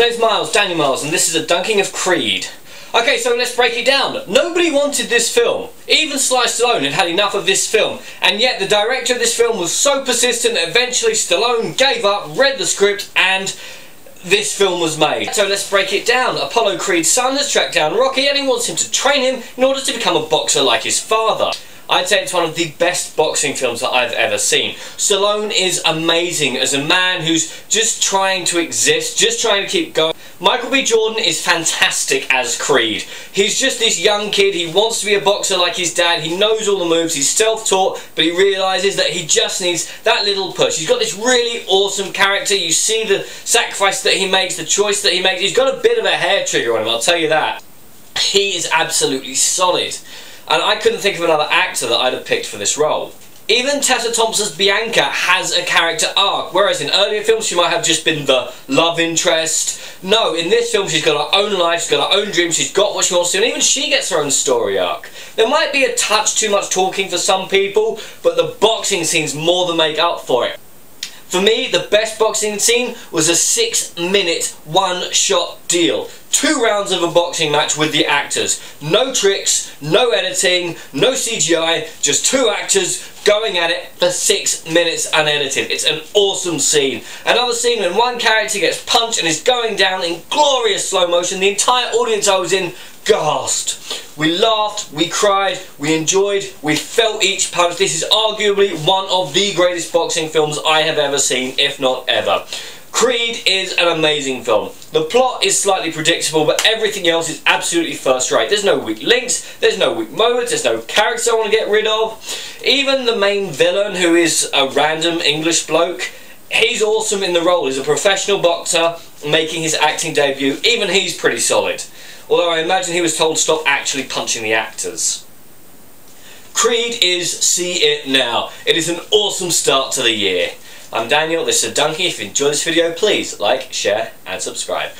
Name's Miles, Daniel Miles, and this is a dunking of Creed. Okay, so let's break it down. Nobody wanted this film. Even Sly Stallone had had enough of this film, and yet the director of this film was so persistent that eventually Stallone gave up, read the script, and this film was made. So let's break it down. Apollo Creed's son has tracked down Rocky and he wants him to train him in order to become a boxer like his father. I'd say it's one of the best boxing films that I've ever seen. Stallone is amazing as a man who's just trying to exist, just trying to keep going. Michael B. Jordan is fantastic as Creed. He's just this young kid, he wants to be a boxer like his dad, he knows all the moves, he's self-taught, but he realises that he just needs that little push. He's got this really awesome character, you see the sacrifice that he makes, the choice that he makes, he's got a bit of a hair trigger on him, I'll tell you that. He is absolutely solid and I couldn't think of another actor that I'd have picked for this role. Even Tessa Thompson's Bianca has a character arc, whereas in earlier films she might have just been the love interest. No, in this film she's got her own life, she's got her own dreams, she's got what she wants to and even she gets her own story arc. There might be a touch too much talking for some people, but the boxing scenes more than make up for it. For me, the best boxing scene was a six minute one shot deal. Two rounds of a boxing match with the actors. No tricks, no editing, no CGI, just two actors going at it for six minutes unedited. It's an awesome scene. Another scene when one character gets punched and is going down in glorious slow motion. The entire audience I was in gasped. We laughed, we cried, we enjoyed, we felt each punch. This is arguably one of the greatest boxing films I have ever seen, if not ever. Creed is an amazing film. The plot is slightly predictable, but everything else is absolutely first rate. There's no weak links, there's no weak moments, there's no characters I want to get rid of. Even the main villain, who is a random English bloke, he's awesome in the role. He's a professional boxer making his acting debut. Even he's pretty solid although I imagine he was told to stop actually punching the actors. Creed is See It Now. It is an awesome start to the year. I'm Daniel, this is Dunky. If you enjoyed this video, please like, share and subscribe.